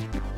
you